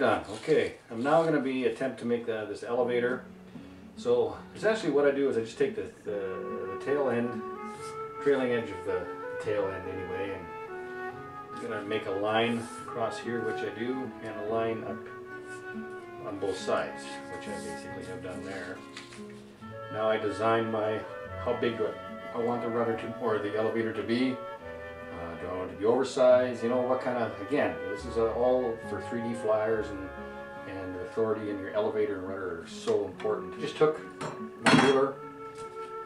Done. Okay, I'm now going to be attempt to make the, this elevator. So essentially what I do is I just take the, the, the tail end, trailing edge of the tail end anyway, and I'm going to make a line across here, which I do, and a line up on both sides, which I basically have done there. Now I design my, how big I, I want the rudder to, or the elevator to be. Uh, do I want it to be oversized? You know, what kind of, again, this is uh, all for 3D flyers and, and the authority in your elevator and rudder are so important. Just took my ruler,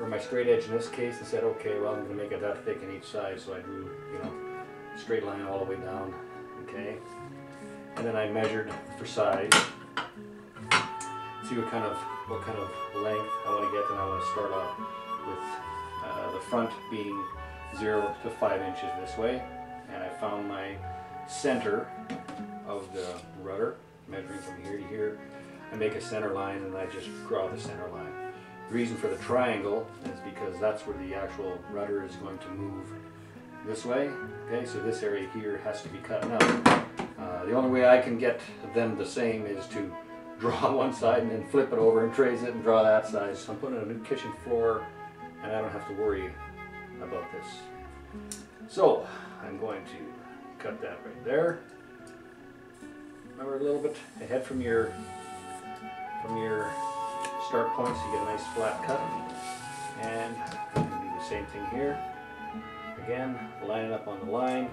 or my straight edge in this case, and said, okay, well, I'm going to make it that thick in each side, so I drew, you know, straight line all the way down, okay? And then I measured for size, see what kind of what kind of length I want to get, and I want to start off with uh, the front being zero to five inches this way, and I found my center of the rudder, measuring from here to here. I make a center line, and I just draw the center line. The reason for the triangle is because that's where the actual rudder is going to move this way. Okay, so this area here has to be cut out. Uh, the only way I can get them the same is to draw one side and then flip it over and trace it and draw that side. So I'm putting a new kitchen floor and I don't have to worry about this. So I'm going to cut that right there. Remember a little bit ahead from your from your start point so you get a nice flat cut. And do the same thing here. Again, line it up on the line.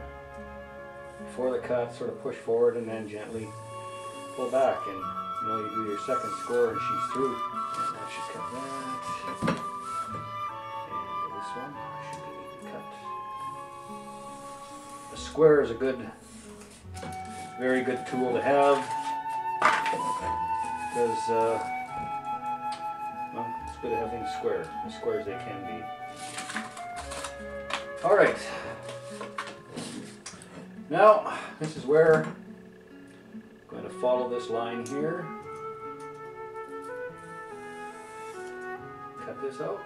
Before the cut, sort of push forward and then gently pull back. And you know, you do your second score and she's through. And that should cut that. And this one square is a good, very good tool to have. Because, uh, well, it's good to have things square, as square as they can be. All right. Now, this is where I'm going to follow this line here. Cut this out.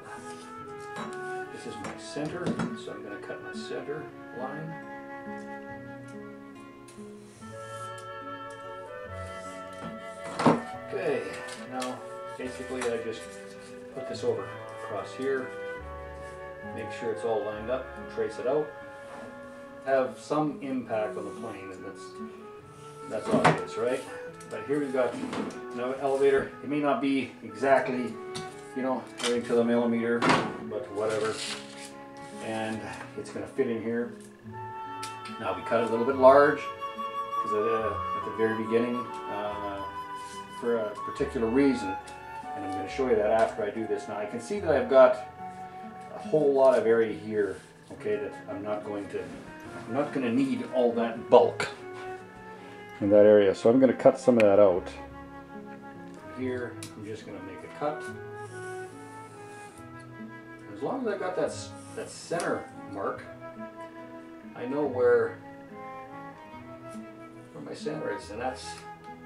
This is my center, so I'm going to cut my center line. Okay, now basically I just put this over across here, make sure it's all lined up and trace it out. Have some impact on the plane and that's that's obvious, right? But here we've got know, elevator. It may not be exactly, you know, to the millimeter, but whatever. And it's gonna fit in here. Now we cut it a little bit large because at, uh, at the very beginning, uh, for a particular reason, and I'm going to show you that after I do this. Now I can see that I've got a whole lot of area here, okay, that I'm not going to, I'm not going to need all that bulk in that area. So I'm going to cut some of that out. Here, I'm just going to make a cut. As long as I've got that, that center mark, I know where, where my center is, and that's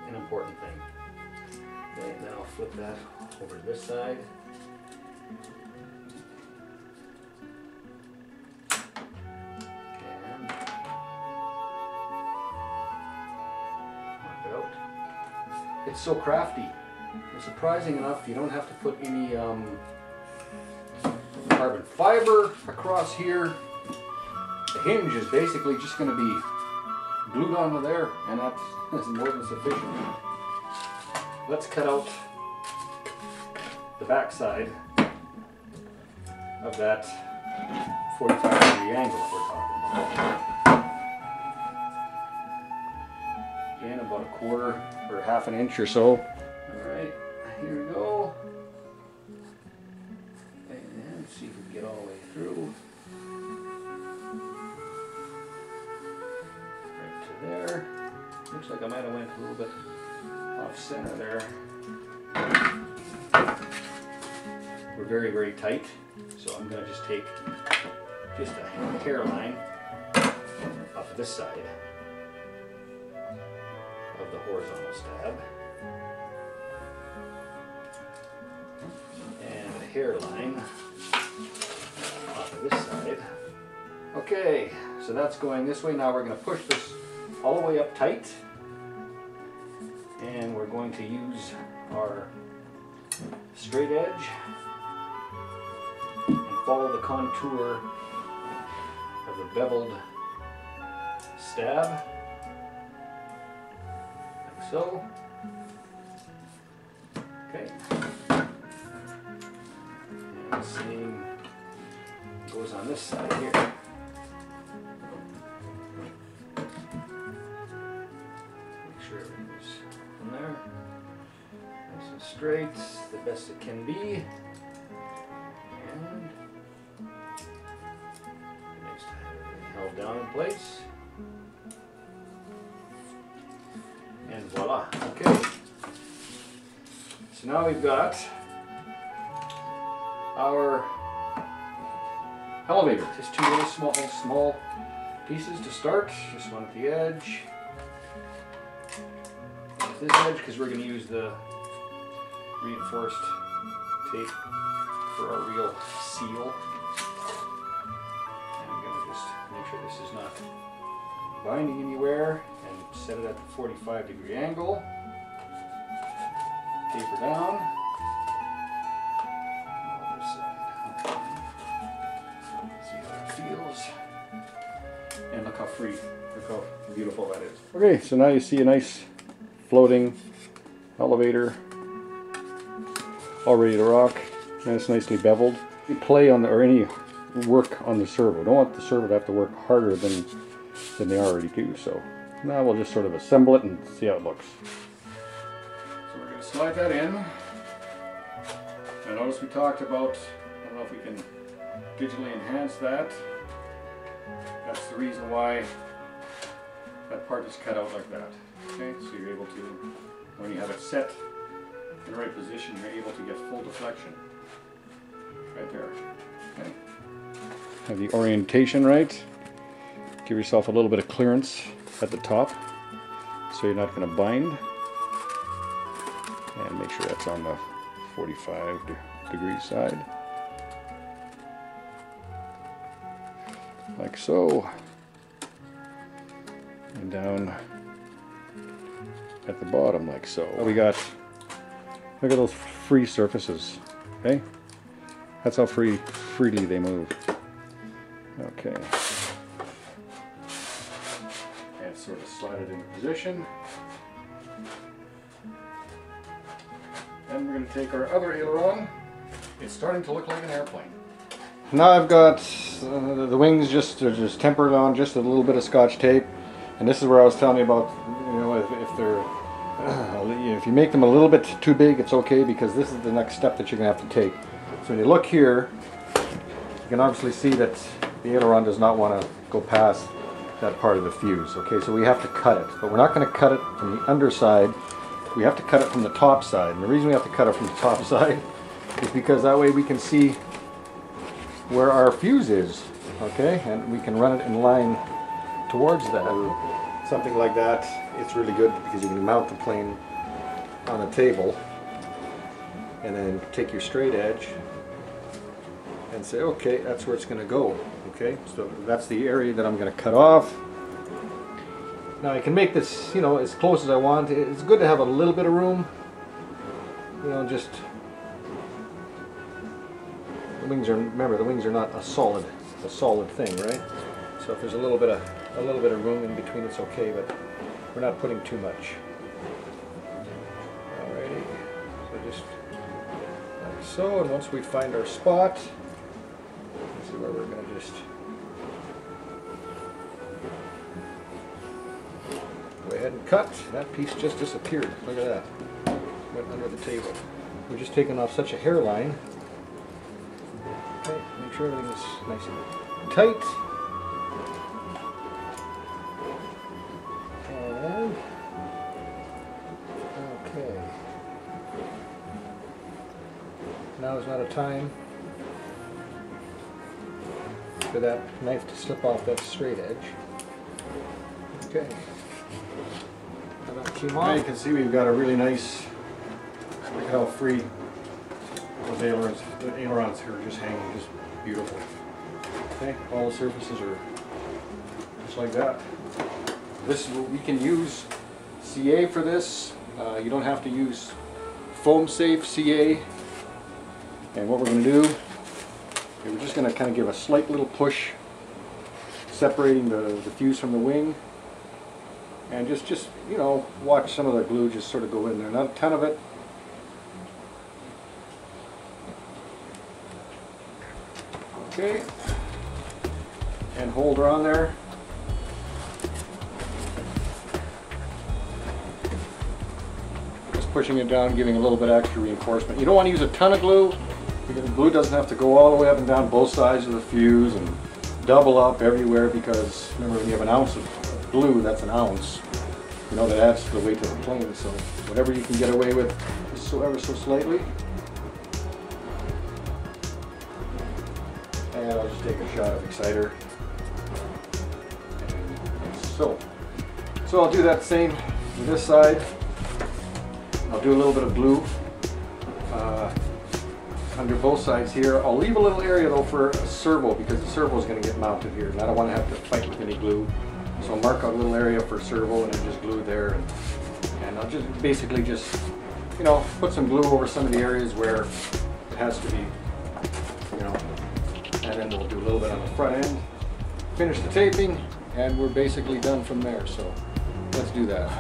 an important thing. Okay, then I'll flip that over to this side. It's so crafty. And surprising enough, you don't have to put any um, carbon fiber across here. The hinge is basically just going to be glued onto there, and that's, more than sufficient let's cut out the back side of that 45 degree angle we're talking about. Again, about a quarter or half an inch or so. There. Looks like I might have went a little bit off center there. We're very, very tight, so I'm going to just take just a hairline off this side of the horizontal stab. And a hairline off of this side. Okay, so that's going this way. Now we're going to push this all the way up tight And we're going to use our straight edge and follow the contour of the beveled stab, like so. Okay. And the same goes on this side here. The best it can be. And next everything held down in place. And voila, okay. So now we've got our elevator. Just two little small, small pieces to start. Just one at the edge. This edge, because we're going to use the reinforced tape for our real seal. And I'm going to just make sure this is not binding anywhere and set it at the 45 degree angle. Taper down. Other side. See how it feels. And look how free, look how beautiful that is. Okay, so now you see a nice floating elevator all ready to rock and it's nicely beveled. You play on the, or any work on the servo. Don't want the servo to have to work harder than than they already do. So now we'll just sort of assemble it and see how it looks. So we're going to slide that in. And notice we talked about, I don't know if we can digitally enhance that. That's the reason why that part is cut out like that. Okay, so you're able to, when you have it set in the right position, you're able to get full deflection. Right there. Okay. Have the orientation right. Give yourself a little bit of clearance at the top so you're not going to bind. And make sure that's on the 45 de degree side. Like so. And down at the bottom like so. We got, look at those free surfaces, okay? That's how free, freely they move. Okay. And sort of slide it into position. Then we're going to take our other aileron. It's starting to look like an airplane. Now I've got uh, the wings just are just tempered on just a little bit of scotch tape. And this is where I was telling you about, you know, if, if they're, if you make them a little bit too big, it's okay because this is the next step that you're going to have to take. So when you look here, you can obviously see that the aileron does not want to go past that part of the fuse. Okay, so we have to cut it, but we're not going to cut it from the underside. We have to cut it from the top side. And the reason we have to cut it from the top side is because that way we can see where our fuse is. Okay, and we can run it in line towards that. Something like that, it's really good because you can mount the plane on a table and then take your straight edge and say, okay, that's where it's going to go. Okay, so that's the area that I'm going to cut off. Now I can make this, you know, as close as I want. It's good to have a little bit of room. You know, just the wings are. Remember, the wings are not a solid, a solid thing, right? So if there's a little bit of a little bit of room in between, it's okay. But we're not putting too much. Alrighty, so just like so. And once we find our spot, this is where we're going to just go ahead and cut. That piece just disappeared. Look at that. Went under the table. We're just taking off such a hairline. Okay, make sure everything is nice and tight. For that knife to slip off that straight edge. Okay. Now you can see we've got a really nice, look how free those ailerons, the ailerons here are just hanging, just beautiful. Okay, all the surfaces are just like that. This, we can use CA for this, Uh, you don't have to use foam safe CA. And what we're going to do, is we're just going to kind of give a slight little push, separating the, the fuse from the wing. And just, just, you know, watch some of the glue just sort of go in there. Not a ton of it. Okay. And hold her on there. Just pushing it down, giving a little bit extra reinforcement. You don't want to use a ton of glue the glue doesn't have to go all the way up and down both sides of the fuse and double up everywhere because remember when you have an ounce of glue, that's an ounce. You know, that adds to the weight of the plane. So whatever you can get away with, so ever so slightly. And I'll just take a shot of exciter. So, so I'll do that same to this side. I'll do a little bit of glue uh, under both sides here. I'll leave a little area though for a servo because the servo is going to get mounted here and I don't want to have to fight with any glue. So I'll mark out a little area for servo and just glue there. And, and I'll just basically just, you know, put some glue over some of the areas where it has to be, you know, and then we'll do a little bit on the front end. Finish the taping and we're basically done from there. So let's do that.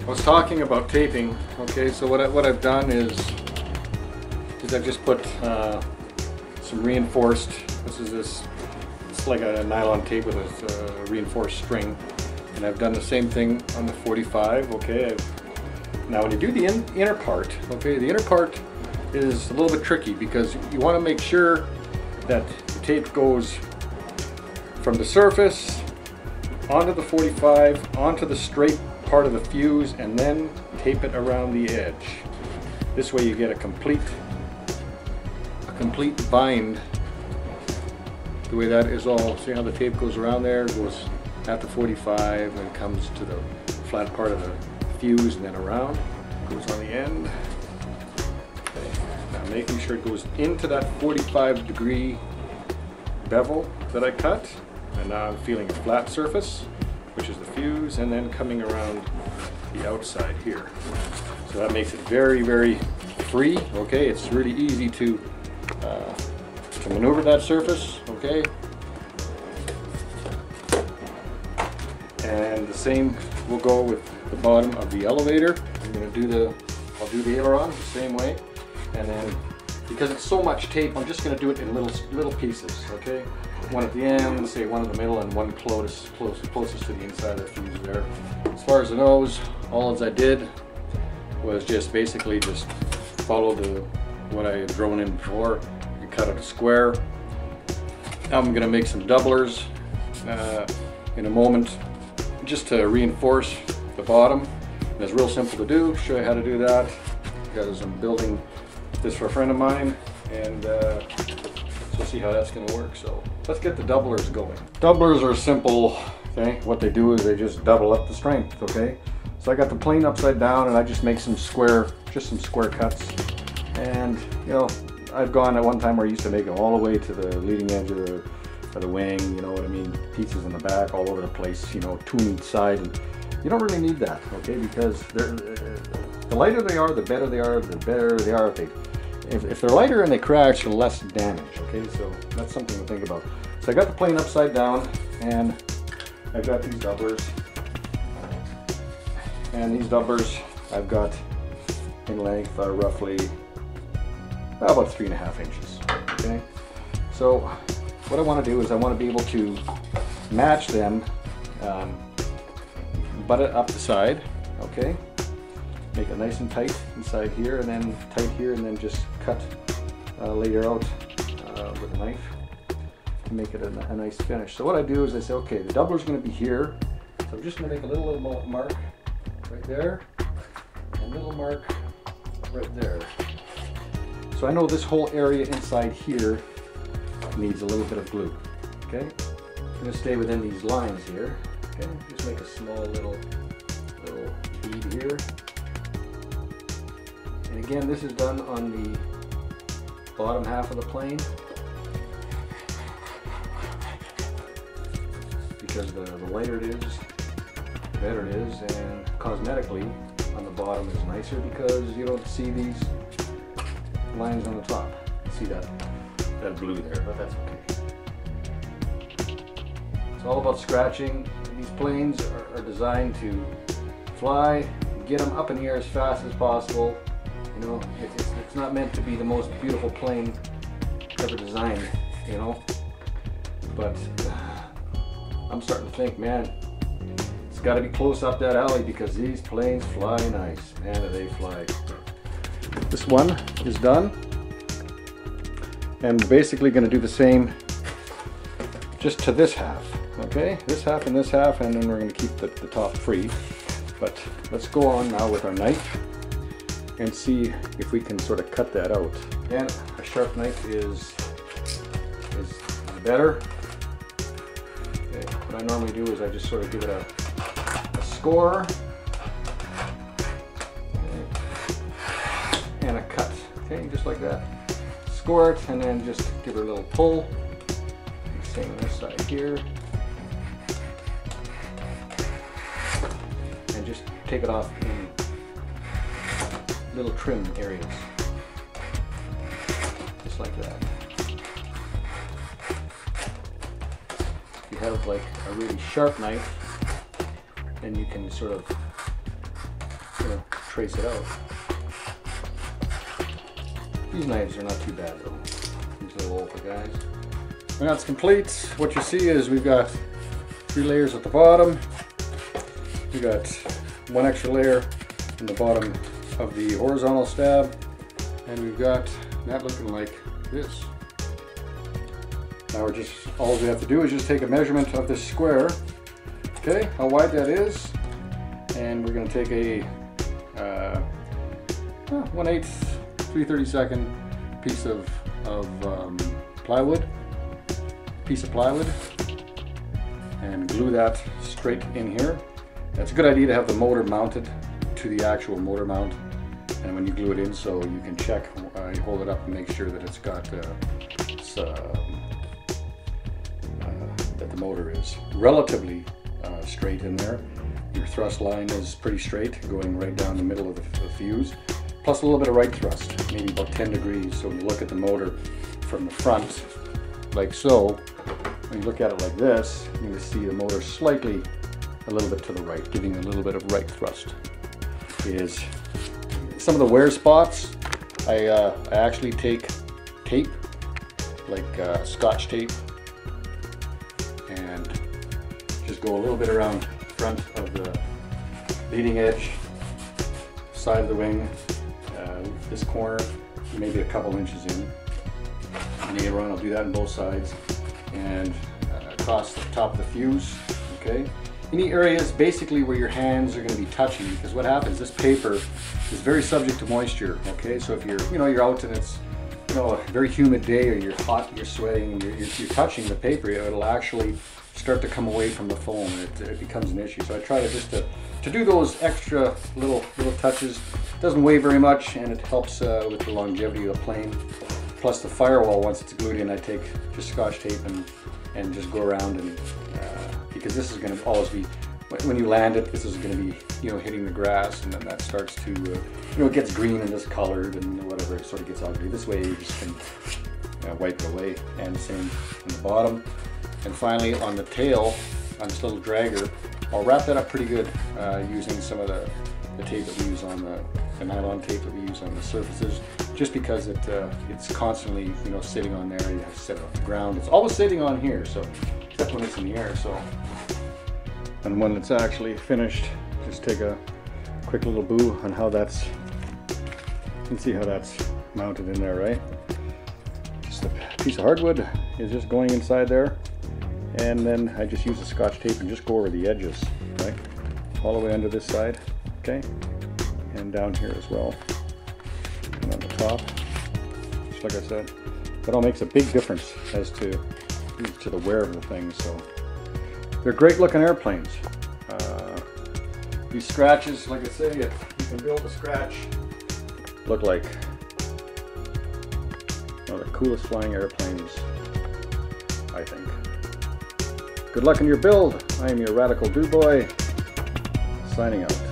I was talking about taping. Okay, so what, I, what I've done is, is I've just put uh, some reinforced, this is this, it's like a nylon tape with a uh, reinforced string. And I've done the same thing on the 45, okay? Now when you do the in, inner part, okay, the inner part is a little bit tricky because you want to make sure that the tape goes from the surface onto the 45, onto the straight part of the fuse, and then tape it around the edge. This way you get a complete, complete bind. The way that is all, see how the tape goes around there, goes at the 45 and comes to the flat part of the fuse and then around, goes on the end. Okay. Now making sure it goes into that 45 degree bevel that I cut. And now I'm feeling a flat surface, which is the fuse, and then coming around the outside here. So that makes it very, very free, okay? It's really easy to, uh, to maneuver that surface, okay? And the same will go with the bottom of the elevator. I'm gonna do the, I'll do the aileron the same way. And then, because it's so much tape, I'm just gonna do it in little, little pieces, okay? One at the end, say one in the middle, and one closest, close, closest to the inside of the fuse there. As far as the nose, all as I did was just basically just follow the what I had drawn in before and cut it square. Now I'm gonna make some doublers uh, in a moment just to reinforce the bottom. And it's real simple to do, show you how to do that because I'm building this for a friend of mine and uh, so see how that's going to work. So let's get the doublers going. Doublers are simple, okay? What they do is they just double up the strength, okay? So I got the plane upside down and I just make some square, just some square cuts. And, you know, I've gone at one time where I used to make them all the way to the leading edge of the, of the wing, you know what I mean? Pieces in the back, all over the place, you know, two each side. And you don't really need that, okay? Because they're, uh, the lighter they are, the better they are, the better they are if they if, if, they're lighter and they crash, less damage, okay? So that's something to think about. So I got the plane upside down and I've got these doublers. And these doublers I've got in length are roughly about three and a half inches, okay? So what I want to do is I want to be able to match them, um, butt it up the side, okay? Make it nice and tight inside here and then tight here and then just cut uh, later out uh, with a knife to make it a, a, nice finish. So what I do is I say, okay, the doubler is going to be here. So I'm just going to make a little, little mark right there and a little mark right there. So I know this whole area inside here needs a little bit of glue. Okay, I'm to stay within these lines here. Okay, just make a small little little bead here. And again, this is done on the bottom half of the plane because the, the lighter it is, the better it is. And cosmetically, on the bottom is nicer because you don't see these lines on the top. See that that blue there, but that's okay. It's all about scratching. These planes are, are designed to fly, get them up in the air as fast as possible. You know, it, it's, it's not meant to be the most beautiful plane ever designed, you know. But I'm starting to think, man, it's got to be close up that alley because these planes fly nice. Man, do they fly. This one is done. And basically going to do the same just to this half. Okay, this half and this half, and then we're going to keep the, the top free. But let's go on now with our knife and see if we can sort of cut that out. And a sharp knife is is better. Okay, what I normally do is I just sort of give it a, a score Okay, just like that. Score it and then just give it a little pull. Same on this side here. And just take it off in little trim areas. Just like that. If you have like a really sharp knife, then you can sort of you know, trace it out. These knives are not too bad though. These little Olfa guys. When that's complete, what you see is we've got three layers at the bottom. We got one extra layer in the bottom of the horizontal stab, and we've got that looking like this. Now we're just, all we have to do is just take a measurement of this square, okay, how wide that is, and we're going to take a uh, 1 8 332nd piece of, of um, plywood, piece of plywood, and glue that straight in here. It's a good idea to have the motor mounted to the actual motor mount and when you glue it in so you can check, uh, you hold it up and make sure that it's got, uh, it's, um, uh, that the motor is relatively uh, straight in there. Your thrust line is pretty straight, going right down the middle of the, the fuse, plus a little bit of right thrust, maybe about 10 degrees. So when you look at the motor from the front, like so, when you look at it like this, you can see the motor slightly a little bit to the right, giving a little bit of right thrust. Is some of the wear spots, I, uh, I actually take tape, like uh, scotch tape, and just go a little bit around front of the leading edge, side of the wing, this corner, maybe a couple inches in. And on I'll do that on both sides, and uh, across the top of the fuse, okay? Any areas basically where your hands are going to be touching because what happens, this paper is very subject to moisture, okay? So if you're, you know, you're out and it's, you know, a very humid day or you're hot, you're sweating, and you're, you're, you're touching the paper, it'll actually start to come away from the foam and it, it, becomes an issue. So I try to just to, to do those extra little little touches. It doesn't weigh very much and it helps uh, with the longevity of the plane. Plus the firewall, once it's glued in, I take just scotch tape and, and just go around and, uh, because this is going to always be, when you land it, this is going to be, you know, hitting the grass and then that starts to, uh, you know, it gets green and discolored and whatever, it sort of gets ugly. This way you just can uh, wipe it away. And same on the bottom. And finally on the tail, on this little dragger, I'll wrap that up pretty good uh, using some of the, the tape that we use on the, the, nylon tape that we use on the surfaces, just because it uh, it's constantly you know sitting on there. You have to set it off the ground. It's always sitting on here, so except when it's in the air. So, and when it's actually finished, just take a quick little boo on how that's. Can see how that's mounted in there, right? Just a piece of hardwood is just going inside there and then I just use the scotch tape and just go over the edges, right? All the way under this side, okay? And down here as well. And on the top, just like I said. That all makes a big difference as to, to the wear of the thing, so. They're great looking airplanes. Uh, these scratches, like I say, you can build a scratch, look like one of the coolest flying airplanes, I think. Good luck in your build. I am your Radical Doodboy. signing out.